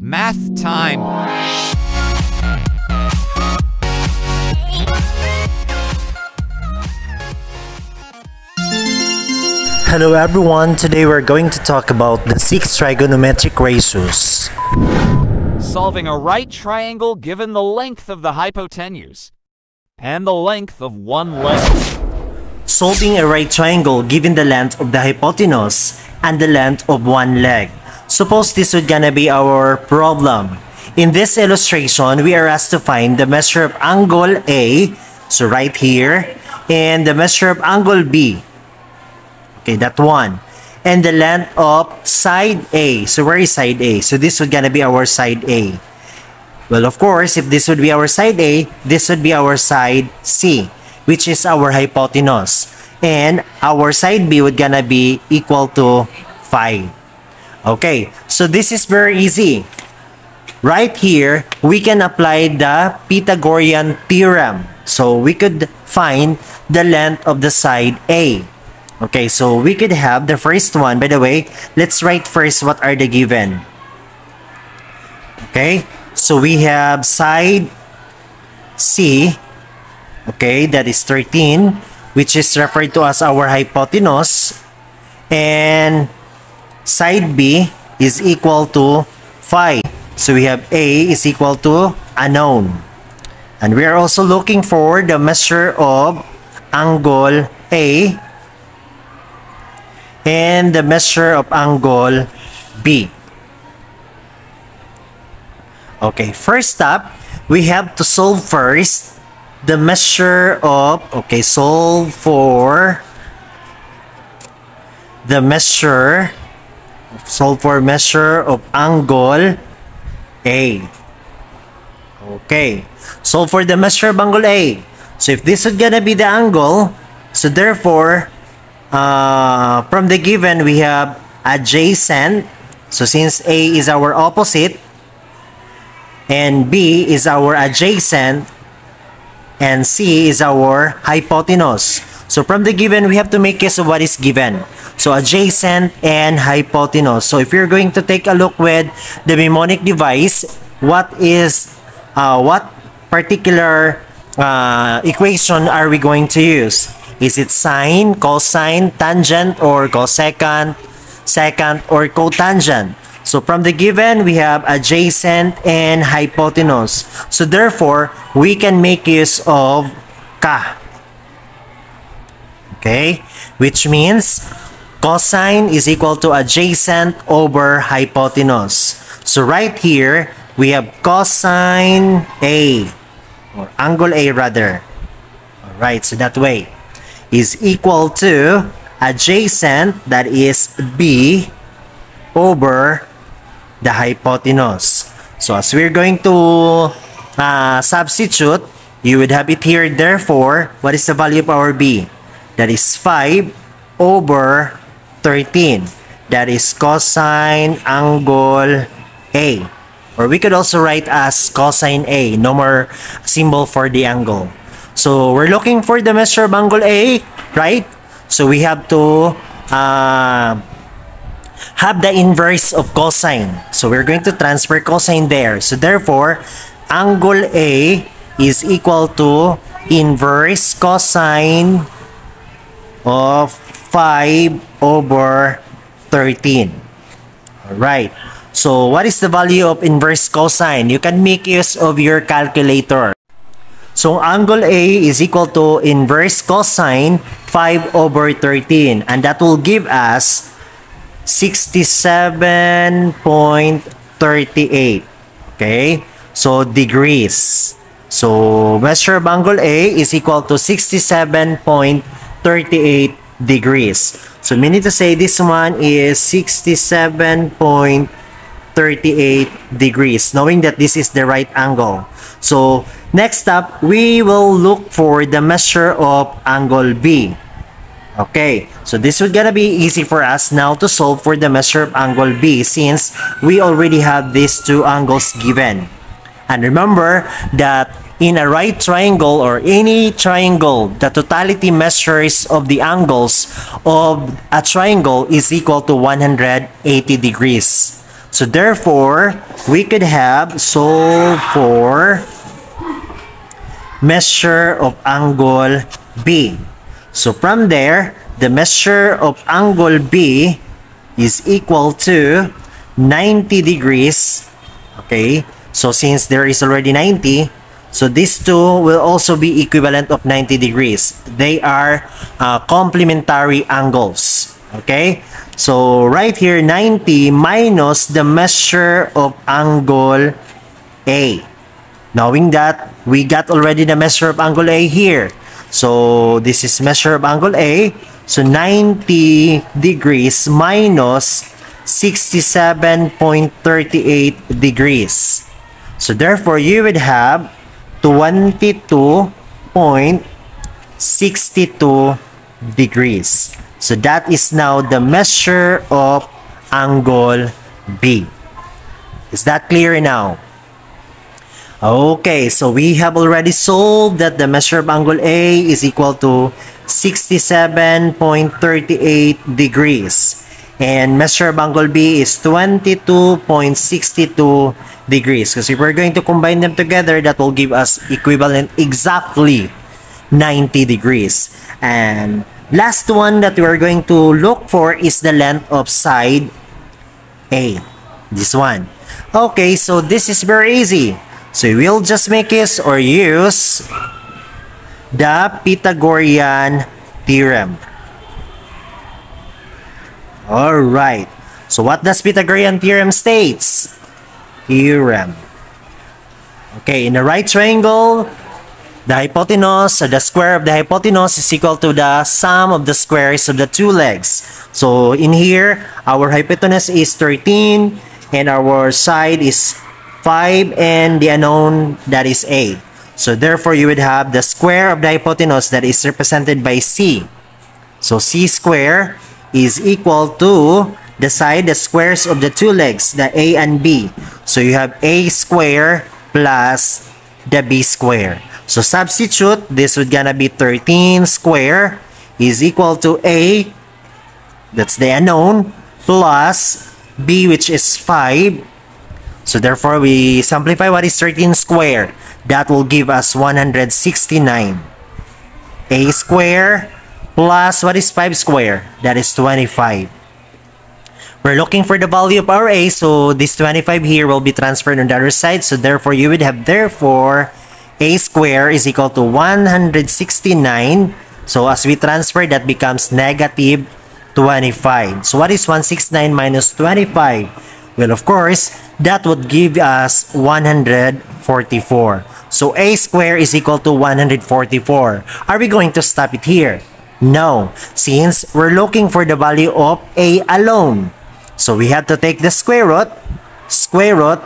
Math time. Hello everyone, today we're going to talk about the six trigonometric ratios. Solving a right triangle given the length of the hypotenuse and the length of one leg. Solving a right triangle given the length of the hypotenuse and the length of one leg. Suppose this would gonna be our problem. In this illustration, we are asked to find the measure of angle A, so right here, and the measure of angle B. Okay, that one. And the length of side A. So where is side A? So this would gonna be our side A. Well, of course, if this would be our side A, this would be our side C, which is our hypotenuse. And our side B would gonna be equal to 5. Okay, so this is very easy. Right here, we can apply the Pythagorean theorem. So we could find the length of the side A. Okay, so we could have the first one. By the way, let's write first what are the given. Okay, so we have side C, okay, that is 13, which is referred to as our hypotenuse. And side B is equal to 5. So we have A is equal to unknown. And we are also looking for the measure of angle A and the measure of angle B. Okay, first up, we have to solve first the measure of, okay, solve for the measure, solve for measure of angle A. Okay, solve for the measure of angle A. So if this is gonna be the angle, so therefore, uh, from the given, we have adjacent. So since A is our opposite, and B is our adjacent, and C is our hypotenuse. So from the given, we have to make use of what is given. So adjacent and hypotenuse. So if you're going to take a look with the mnemonic device, what is, uh, what particular uh, equation are we going to use? Is it sine, cosine, tangent, or cosecant, secant, or cotangent? So from the given, we have adjacent and hypotenuse. So therefore, we can make use of CAH. Okay? Which means cosine is equal to adjacent over hypotenuse. So right here, we have cosine A, or angle A rather. Alright, so that way is equal to adjacent, that is B, over the hypotenuse. So as we're going to uh, substitute, you would have it here, therefore, what is the value of our B? That is 5 over 13. That is cosine angle A. Or we could also write as cosine A. No more symbol for the angle. So we're looking for the measure of angle A, right? So we have to uh, have the inverse of cosine. So we're going to transfer cosine there. So therefore, angle A is equal to inverse cosine of 5 over 13. Alright. So what is the value of inverse cosine? You can make use of your calculator. So angle A is equal to inverse cosine 5 over 13 and that will give us 67.38. Okay? So degrees. So measure of angle A is equal to 67.38 degrees. So meaning to say this one is 67.38 degrees knowing that this is the right angle. So next up, we will look for the measure of angle B. Okay, so this is gonna be easy for us now to solve for the measure of angle B since we already have these two angles given. And remember that in a right triangle or any triangle, the totality measures of the angles of a triangle is equal to 180 degrees. So therefore, we could have solve for measure of angle B. So from there, the measure of angle B is equal to 90 degrees. Okay, so since there is already 90, so these two will also be equivalent of 90 degrees. They are uh, complementary angles. Okay, so right here 90 minus the measure of angle A. Knowing that, we got already the measure of angle A here. So, this is measure of angle A. So, 90 degrees minus 67.38 degrees. So, therefore, you would have 22.62 degrees. So, that is now the measure of angle B. Is that clear now? Okay, so we have already solved that the measure of angle A is equal to 67.38 degrees. And measure of angle B is 22.62 degrees. Because if we're going to combine them together, that will give us equivalent exactly 90 degrees. And last one that we're going to look for is the length of side A. This one. Okay, so this is very easy. So we'll just make use or use the Pythagorean theorem. Alright. So what does Pythagorean theorem states? Theorem. Okay, in a right triangle, the hypotenuse, the square of the hypotenuse is equal to the sum of the squares of the two legs. So in here, our hypotenuse is 13 and our side is 5 and the unknown that is a. So therefore you would have the square of the hypotenuse that is represented by c. So c square is equal to the side, the squares of the two legs, the a and b. So you have a square plus the b square. So substitute, this would gonna be 13 square is equal to a, that's the unknown, plus b which is 5 so therefore, we simplify what is 13 square. That will give us 169. A square plus what is 5 square? That is 25. We're looking for the value of our A, so this 25 here will be transferred on the other side. So therefore, you would have therefore A square is equal to 169. So as we transfer, that becomes negative 25. So what is 169 minus 25? Well, of course, that would give us 144. So a square is equal to 144. Are we going to stop it here? No, since we're looking for the value of a alone. So we have to take the square root, square root,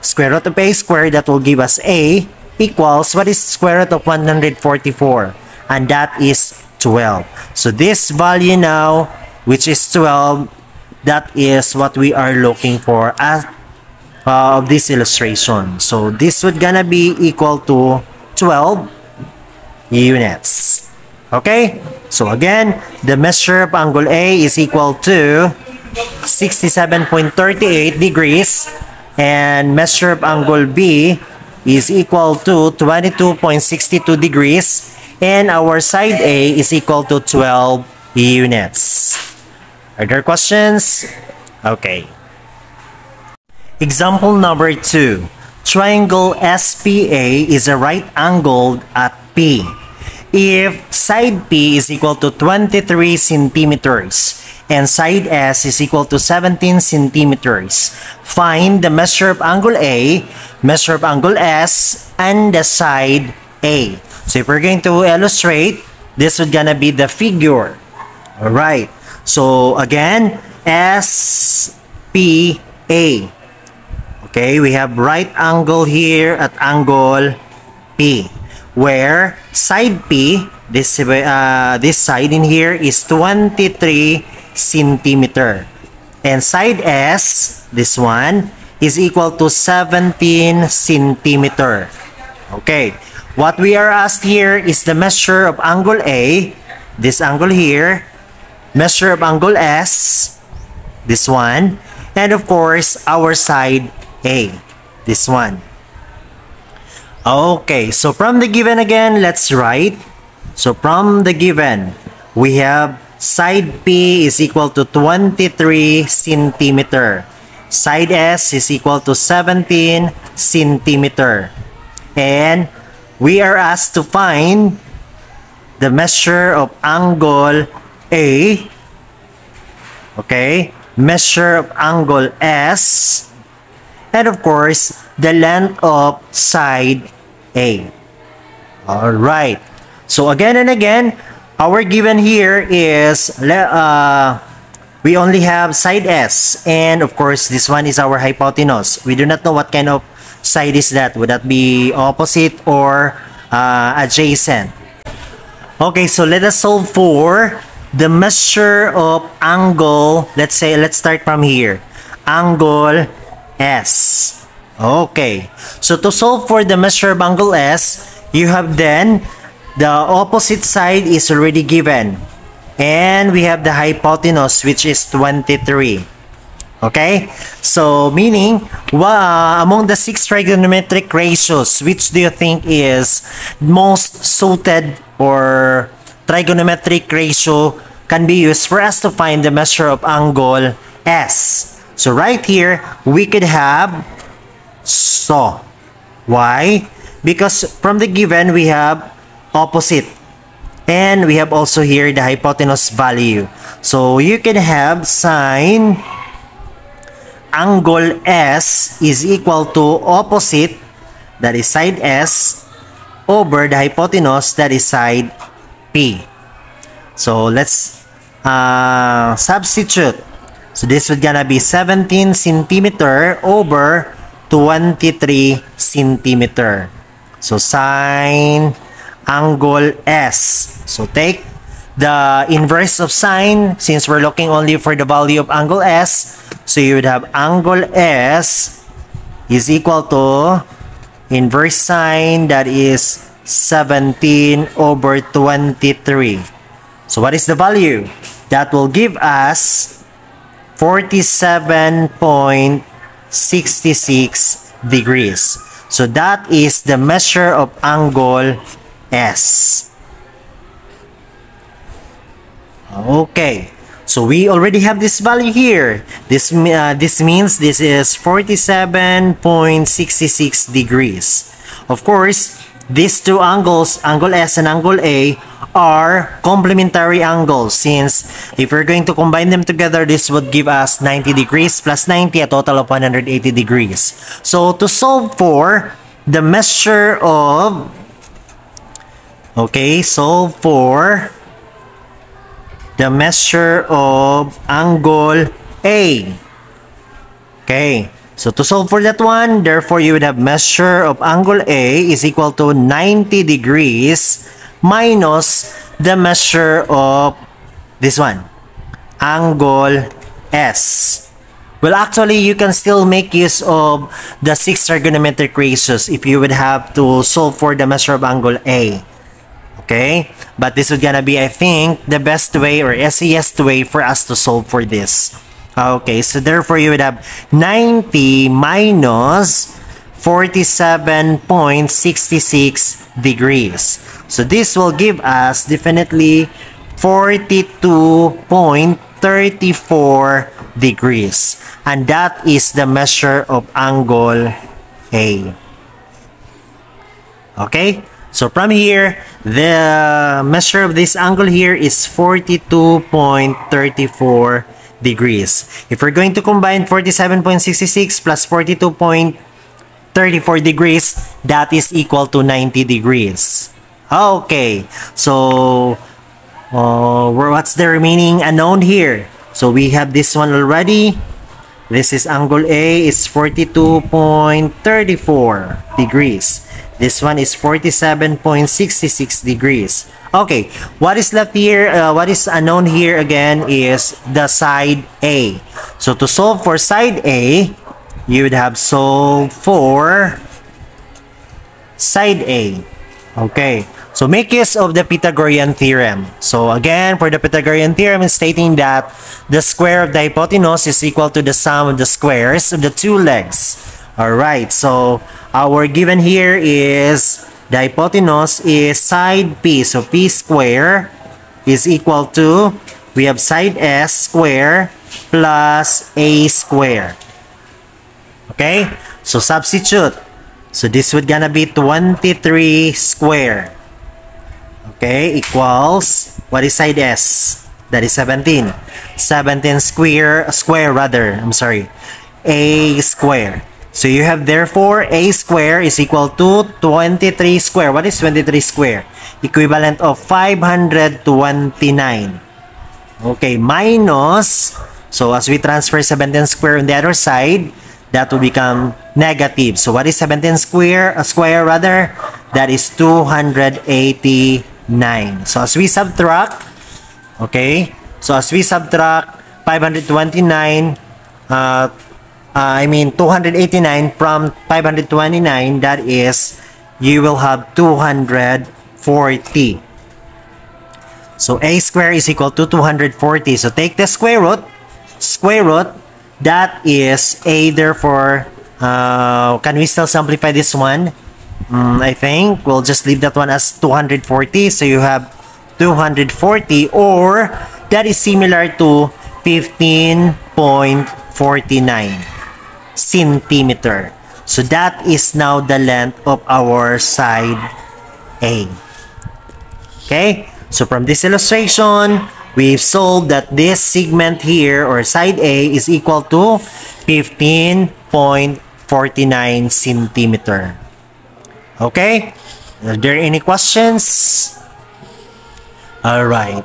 square root of a squared that will give us a equals what is square root of 144? And that is 12. So this value now, which is 12, that is what we are looking for as uh, of this illustration. So this would gonna be equal to 12 units. Okay? So again, the measure of angle A is equal to 67.38 degrees and measure of angle B is equal to 22.62 degrees and our side A is equal to 12 units. Are there questions? Okay. Example number 2. Triangle SPA is a right angled at P. If side P is equal to 23 centimeters and side S is equal to 17 centimeters, find the measure of angle A, measure of angle S, and the side A. So if we're going to illustrate, this would gonna be the figure. Alright. So again, SPA. Okay, we have right angle here at angle P where side P, this uh, this side in here is 23 centimeter. And side S, this one, is equal to 17 centimeter. Okay, what we are asked here is the measure of angle A, this angle here, measure of angle S, this one, and of course our side A. This one. Okay, so from the given again, let's write. So from the given, we have side P is equal to 23 centimeter. Side S is equal to 17 centimeter. And we are asked to find the measure of angle A. Okay, measure of angle S. And of course, the length of side A. Alright. So again and again, our given here is uh, we only have side S. And of course, this one is our hypotenuse. We do not know what kind of side is that. Would that be opposite or uh, adjacent? Okay, so let us solve for the measure of angle. Let's say, let's start from here. Angle S. Okay. So to solve for the measure angle S, you have then the opposite side is already given. And we have the hypotenuse which is 23. Okay? So, meaning, uh, among the six trigonometric ratios, which do you think is most suited or trigonometric ratio can be used for us to find the measure of angle S? So, right here, we could have so. Why? Because from the given, we have opposite. And we have also here the hypotenuse value. So you can have sine angle S is equal to opposite, that is side S, over the hypotenuse, that is side P. So let's uh, substitute. So this would gonna be 17 centimeter over 23 centimeter. So sine angle S. So take the inverse of sine since we're looking only for the value of angle S. So you would have angle S is equal to inverse sine that is 17 over 23. So what is the value? That will give us 47.66 degrees. So that is the measure of angle S. Okay. So we already have this value here. This uh, this means this is 47.66 degrees. Of course, these two angles, angle S and angle A, are complementary angles since if we're going to combine them together, this would give us 90 degrees plus 90, a total of 180 degrees. So to solve for the measure of Okay, solve for the measure of angle A. Okay, so to solve for that one, therefore you would have measure of angle A is equal to 90 degrees minus the measure of this one, angle S. Well, actually, you can still make use of the six trigonometric ratios if you would have to solve for the measure of angle A. Okay? But this is gonna be, I think, the best way or easiest way for us to solve for this. Okay, so therefore you would have 90 minus 47.66 degrees. So this will give us definitely 42.34 degrees. And that is the measure of angle A. Okay? So from here, the measure of this angle here is 42.34 degrees. If we're going to combine 47.66 plus 42.34 degrees, that is equal to 90 degrees. Okay, so uh, what's the remaining unknown here? So we have this one already. This is angle A is 42.34 degrees. This one is 47.66 degrees. Okay, what is left here, uh, what is unknown here again is the side A. So to solve for side A, you would have solve for side A. Okay, So make use of the Pythagorean theorem. So again, for the Pythagorean theorem is stating that the square of the hypotenuse is equal to the sum of the squares of the two legs. Alright, so our given here is the hypotenuse is side P. So P square is equal to, we have side S square plus A square. Okay? So substitute. So this would gonna be 23 square. Okay, equals, what is side S? That is 17. 17 square, square rather, I'm sorry. A square. So you have therefore A square is equal to 23 square. What is 23 square? Equivalent of 529. Okay, minus, so as we transfer 17 square on the other side, that will become negative. So what is 17 square, a square rather? That is 289. So as we subtract, okay, so as we subtract 529, uh, uh, I mean 289 from 529, that is, you will have 240. So a square is equal to 240. So take the square root, square root, that is a therefore, uh, can we still simplify this one? Mm, I think we'll just leave that one as 240. So you have 240 or that is similar to 15.49 centimeter. So that is now the length of our side A. Okay? So from this illustration, we've solved that this segment here or side A is equal to 15.49 centimeter. Okay? Are there any questions? Alright.